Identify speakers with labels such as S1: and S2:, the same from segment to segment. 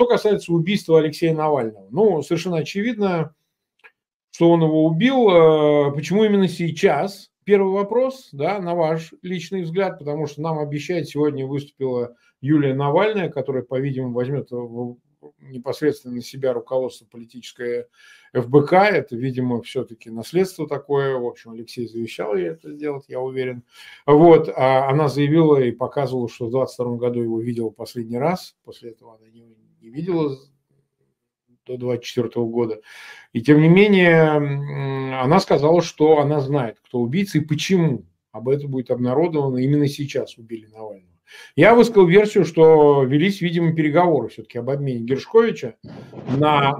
S1: что касается убийства Алексея Навального, ну, совершенно очевидно, что он его убил. Э, почему именно сейчас? Первый вопрос, да, на ваш личный взгляд, потому что нам обещает, сегодня выступила Юлия Навальная, которая, по-видимому, возьмет непосредственно на себя руководство политическое ФБК. Это, видимо, все-таки наследство такое. В общем, Алексей завещал ей это сделать, я уверен. Вот, а она заявила и показывала, что в 22 году его видела последний раз. После этого она не, видела до 24 года. И тем не менее, она сказала, что она знает, кто убийца и почему. Об этом будет обнародовано. Именно сейчас убили Навального. Я высказал версию, что велись, видимо, переговоры все-таки об обмене Гершковича на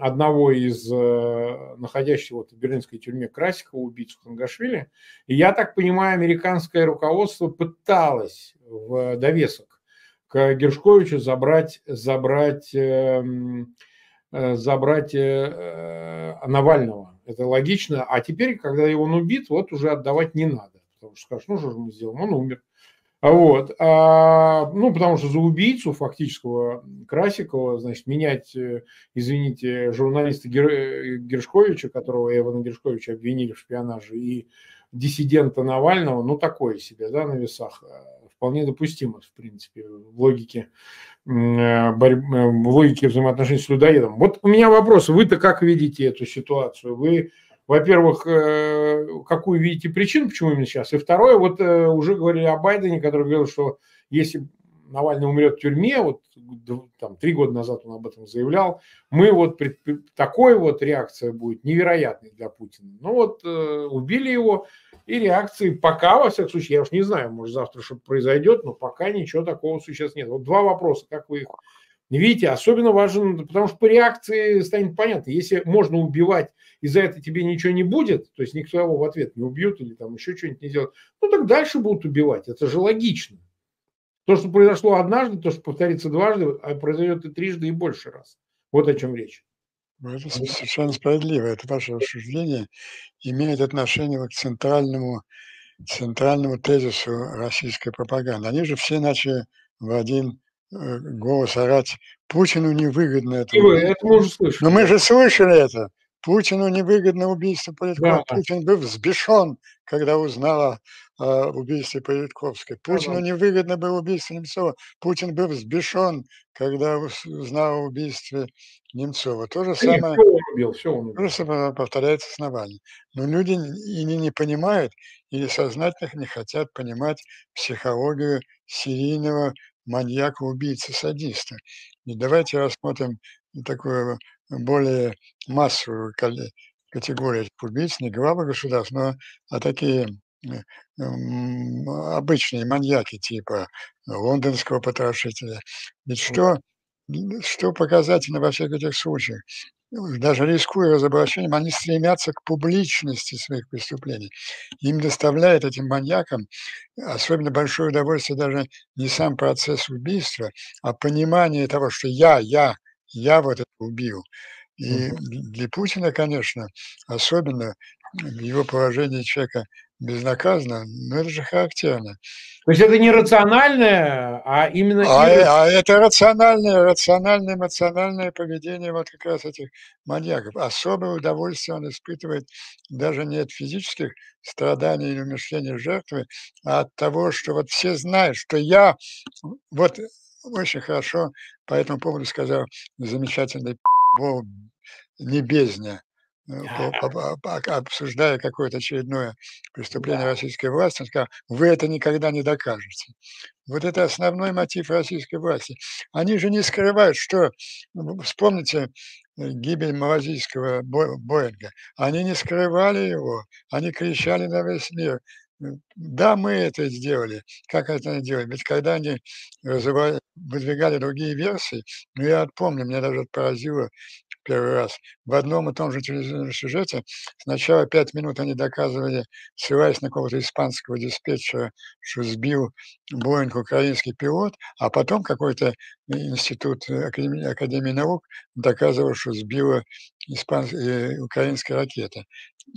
S1: одного из э, находящихся вот в берлинской тюрьме Красикова, убийцу Хангашвили. И я так понимаю, американское руководство пыталось в довесок к Гершковичу забрать, забрать, эм, э, забрать э, Навального. Это логично. А теперь, когда он убит, вот уже отдавать не надо. Потому что скажешь, ну что же мы сделаем? Он умер. Вот. А, ну, потому что за убийцу фактического Красикова, значит, менять, э, извините, журналиста Гер... Гершковича, которого Эвана Гершковича обвинили в шпионаже, и диссидента Навального, ну, такое себе, да, на весах, э, вполне допустимо, в принципе, в логике, э, борь... в логике взаимоотношений с людоедом. Вот у меня вопрос, вы-то как видите эту ситуацию? Вы во-первых, э, какую видите причину, почему именно сейчас, и второе, вот э, уже говорили о Байдене, который говорил, что если Навальный умрет в тюрьме, вот там три года назад он об этом заявлял, мы вот такой вот реакция будет невероятной для Путина. Ну вот э, убили его, и реакции пока, во всяком случае, я уж не знаю, может завтра что-то произойдет, но пока ничего такого существенно нет. Вот два вопроса, как вы их видите, особенно важен, потому что по реакции станет понятно, если можно убивать и за это тебе ничего не будет, то есть никто его в ответ не убьют или там еще что-нибудь не делают, ну так дальше будут убивать. Это же логично. То, что произошло однажды, то, что повторится дважды, а произойдет и трижды, и больше раз. Вот о чем речь.
S2: Ну, это совершенно справедливо. Это ваше рассуждение имеет отношение к центральному, центральному тезису российской пропаганды. Они же все начали в один э, голос орать, Путину невыгодно это.
S1: это мы уже слышали.
S2: Но мы же слышали это. Путину невыгодно убийство Политковской. Да. Путин был взбешен, когда узнал о убийстве Политковской. Путину да, невыгодно было убийство Немцова. Путин был взбешен, когда узнал о убийстве Немцова. То же самое, все он убил, все он убил. То же самое повторяется с Навальным. Но люди или не понимают, или сознательно не хотят понимать психологию серийного маньяка, убийцы, садиста. И давайте рассмотрим такую более массовую категорию убийц, не главы государств, но а такие обычные маньяки типа лондонского потрошителя. Ведь что, что показательно во всех этих случаях? Даже рискуя разоблачением, они стремятся к публичности своих преступлений. Им доставляет этим маньякам особенно большое удовольствие даже не сам процесс убийства, а понимание того, что я, я, я вот это убил. И для Путина, конечно, особенно его положении человека безнаказанно, но это же характерно.
S1: То есть это не рациональное, а именно...
S2: А, а это рациональное, рациональное, эмоциональное поведение вот как раз этих маньяков. Особое удовольствие он испытывает даже не от физических страданий или умерщвления жертвы, а от того, что вот все знают, что я вот очень хорошо по этому поводу сказал замечательный Вов Небезня, э, обсуждая какое-то очередное преступление российской власти, он сказал, вы это никогда не докажете. Вот это основной мотив российской власти. Они же не скрывают, что, ну, вспомните э, гибель малазийского Боинга, они не скрывали его, они кричали на весь мир, да, мы это сделали. Как это делали? Ведь когда они выдвигали другие версии, ну, я помню, меня даже поразило первый раз. В одном и том же телевизионном сюжете сначала пять минут они доказывали, ссылаясь на какого-то испанского диспетчера, что сбил Боинг украинский пилот, а потом какой-то институт Академии, Академии наук доказывал, что сбила испанская, э, украинская ракета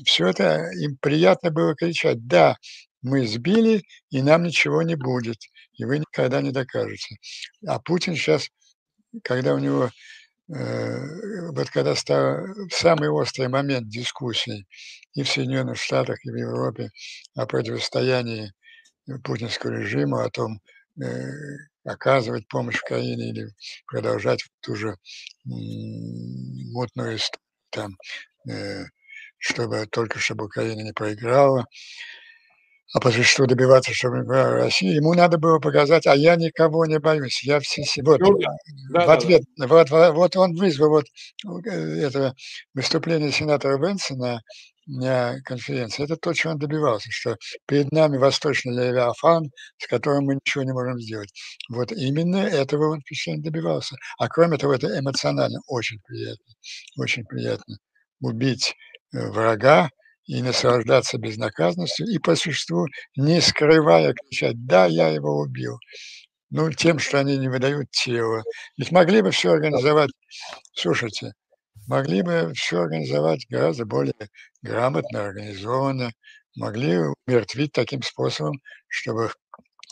S2: все это им приятно было кричать, да, мы сбили, и нам ничего не будет, и вы никогда не докажете. А Путин сейчас когда у него, э, вот когда стал самый острый момент дискуссий и в Соединенных Штатах, и в Европе о противостоянии путинскому режиму, о том, э, оказывать помощь Украине или продолжать ту же мутную историю там, э, чтобы только чтобы Украина не проиграла а по существу добиваться, чтобы Россия, ему надо было показать, а я никого не боюсь, я все... Вот, ну, да, в ответ, да, да. Вот, вот он вызвал вот э, это выступление сенатора Венса на, конференции, это то, чего он добивался, что перед нами восточный Левиафан, с которым мы ничего не можем сделать. Вот именно этого он впечатление добивался. А кроме того, это эмоционально очень приятно, очень приятно убить э, врага, и наслаждаться безнаказанностью, и по существу, не скрывая, кричать «да, я его убил». Ну, тем, что они не выдают тело. Ведь могли бы все организовать, слушайте, могли бы все организовать гораздо более грамотно, организованно, могли умертвить таким способом, чтобы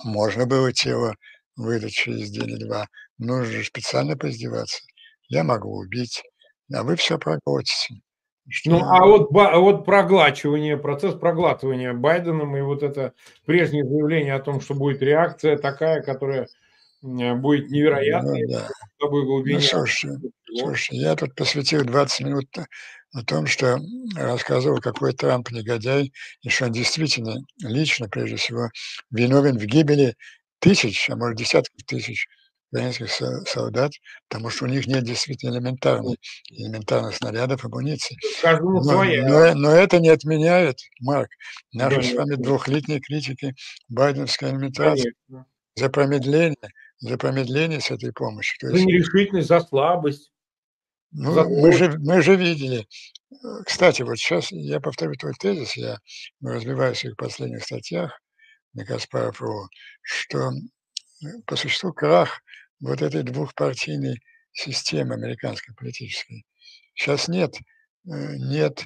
S2: можно было тело выдать через день или два. Нужно же специально поиздеваться. Я могу убить, а вы все проглотите.
S1: Ну, а вот, а вот проглачивание, процесс проглатывания Байденом и вот это прежнее заявление о том, что будет реакция такая, которая будет невероятной. Ну, да.
S2: ну, слушайте, слушайте, я тут посвятил 20 минут о том, что рассказывал, какой Трамп негодяй, и что он действительно лично, прежде всего, виновен в гибели тысяч, а может десятков тысяч украинских солдат, потому что у них нет действительно элементарных, элементарных снарядов, амуниции. Но, но, но это не отменяет, Марк, наши с вами двухлетней критики байденской администрации за промедление, за промедление с этой помощью.
S1: То есть, за нерешительность, за слабость.
S2: Ну, за мы, же, мы же видели. Кстати, вот сейчас я повторю твой тезис, я разбиваю в своих последних статьях на Каспаров.ру, что по существу крах вот этой двухпартийной системы американской политической. Сейчас нет, э, нет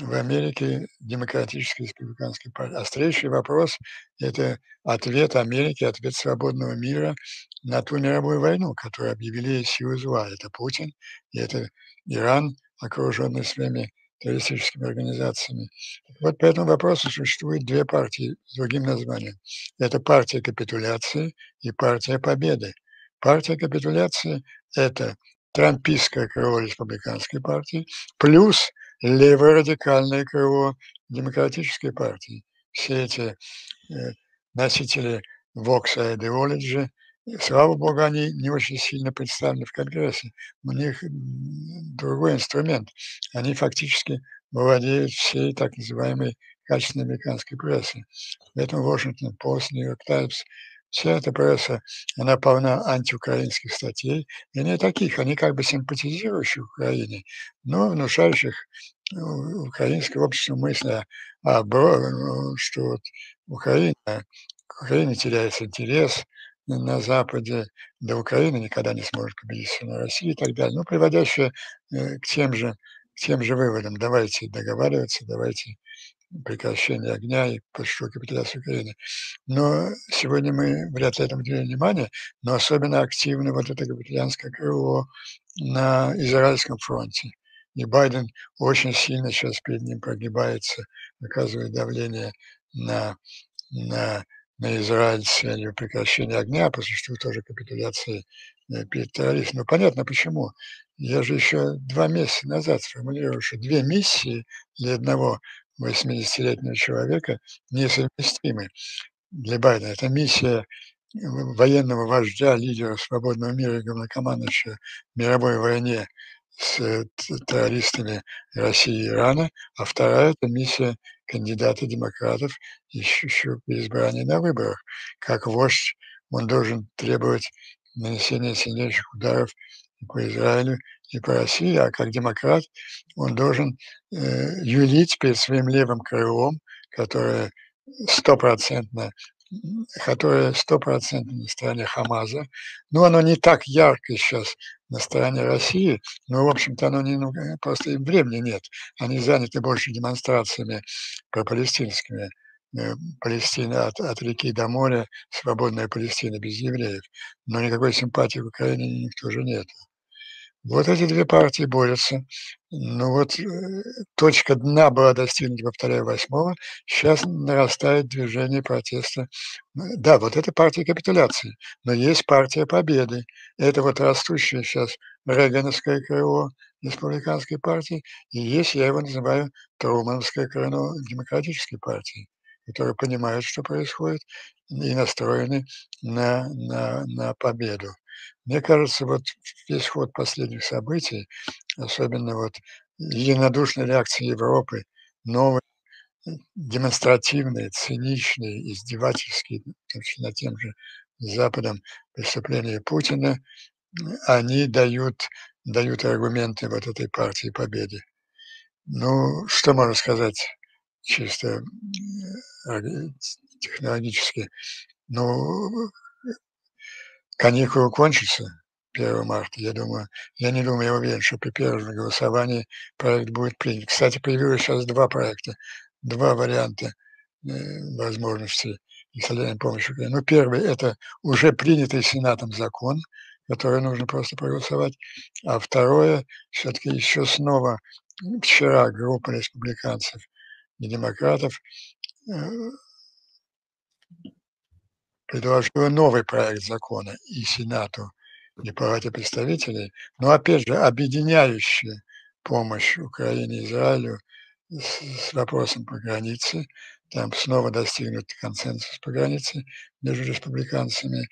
S2: в Америке демократической республиканской партии. Острейший вопрос – это ответ Америки, ответ свободного мира на ту мировую войну, которую объявили силы зла. Это Путин и это Иран, окруженный своими террористическими организациями. Вот по этому вопросу существует две партии с другим названием. Это партия капитуляции и партия победы. Партия капитуляции – это трампийское крыло республиканской партии, плюс левое радикальное крыло демократической партии. Все эти э, носители Vox Ideology, слава богу, они не очень сильно представлены в Конгрессе. У них другой инструмент. Они фактически владеют всей так называемой качественной американской прессой. Поэтому Washington Post, New York Times – Вся эта пресса, она полна антиукраинских статей, и не таких, они как бы симпатизирующих Украине, но внушающих ну, украинское общество мысли, а, ну, что вот Украина, Украине теряется интерес на Западе, да Украина никогда не сможет победить на России и так далее, ну, приводящее э, к тем же, к тем же выводам. Давайте договариваться, давайте прекращения огня и большой капитуляции Украины. Но сегодня мы вряд ли этому уделяем внимание, но особенно активно вот это капитулянское крыло на Израильском фронте. И Байден очень сильно сейчас перед ним прогибается, оказывает давление на, на, на Израиль с целью прекращения огня, по существу тоже капитуляции э, перед террористом. Ну, понятно почему. Я же еще два месяца назад сформулировал, что две миссии для одного 80-летнего человека несовместимы для Байдена. Это миссия военного вождя, лидера свободного мира и главнокомандующего мировой войне с террористами России и Ирана, а вторая – это миссия кандидата демократов, ищущего переизбрания на выборах. Как вождь он должен требовать нанесения сильнейших ударов по Израилю и по России, а как демократ он должен э, юлить перед своим левым крылом, которое стопроцентно которое стопроцентно на стороне Хамаза. Ну, оно не так ярко сейчас на стороне России, но, в общем-то, оно не, ну, просто им времени нет. Они заняты больше демонстрациями пропалестинскими э, Палестина от, от реки до моря, свободная Палестина без евреев. Но никакой симпатии к Украине никто же нет. Вот эти две партии борются. Ну вот э, точка дна была достигнута, повторяю, восьмого. Сейчас нарастает движение протеста. Да, вот это партия капитуляции, но есть партия победы. Это вот растущее сейчас Регановское крыло республиканской партии, и есть, я его называю, Трумановское крыло демократической партии, которые понимают, что происходит, и настроены на, на, на победу. Мне кажется, вот весь ход последних событий, особенно вот единодушная реакция Европы, новые, демонстративные, циничные, издевательские, над тем же Западом преступления Путина, они дают, дают аргументы вот этой партии победы. Ну, что можно сказать чисто э, технологически? Ну, каникулы кончатся 1 марта, я думаю, я не думаю, я уверен, что при первом голосовании проект будет принят. Кстати, появилось сейчас два проекта, два варианта э, возможностей социальной помощи. Ну, первый – это уже принятый Сенатом закон, который нужно просто проголосовать. А второе, все-таки еще снова вчера группа республиканцев и демократов э, предложила новый проект закона и Сенату, и Палате представителей, но опять же объединяющий помощь Украине и Израилю с, с вопросом по границе. Там снова достигнут консенсус по границе между республиканцами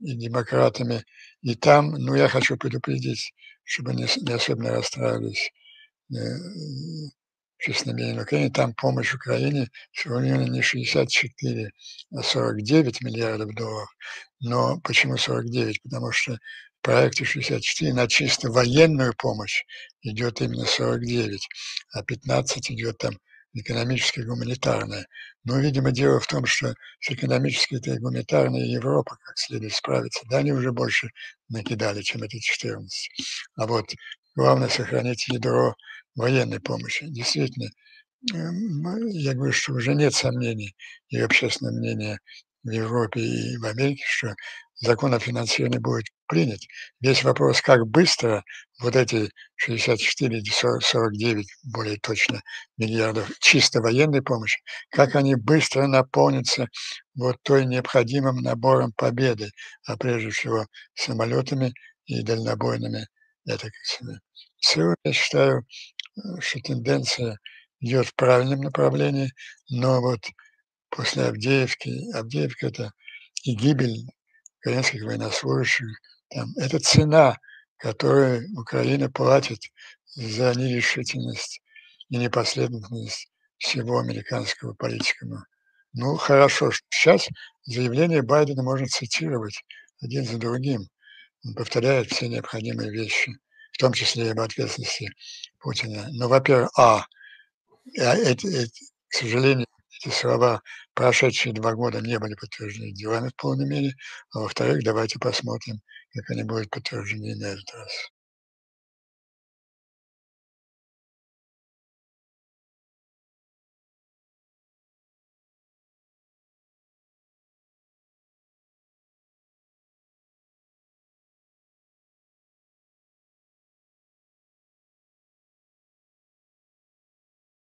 S2: и демократами. И там, ну, я хочу предупредить, чтобы не, не особенно расстраивались честномерие Украины, там помощь Украине сегодня не 64, а 49 миллиардов долларов. Но почему 49? Потому что в проекте 64 на чисто военную помощь идет именно 49, а 15 идет там экономическое и гуманитарное. Но, видимо, дело в том, что с экономической и гуманитарной Европа как следует справиться. Да, они уже больше накидали, чем эти 14. А вот главное сохранить ядро военной помощи. Действительно, эм, я говорю, что уже нет сомнений и общественное мнение в Европе и в Америке, что закон о финансировании будет принят. Весь вопрос, как быстро вот эти 64 или 49, более точно, миллиардов чисто военной помощи, как они быстро наполнятся вот той необходимым набором победы, а прежде всего самолетами и дальнобойными это Все, я считаю, что тенденция идет в правильном направлении, но вот после Авдеевки, Авдеевка это и гибель украинских военнослужащих, там, это цена, которую Украина платит за нерешительность и непоследовательность всего американского политикума. Ну, хорошо, сейчас заявление Байдена можно цитировать один за другим. Он повторяет все необходимые вещи, в том числе и об ответственности Путина. Но, во-первых, а, эти, эти, к сожалению, эти слова прошедшие два года не были подтверждены делами в полной мере, а во-вторых, давайте посмотрим, как они будут подтверждены на этот раз.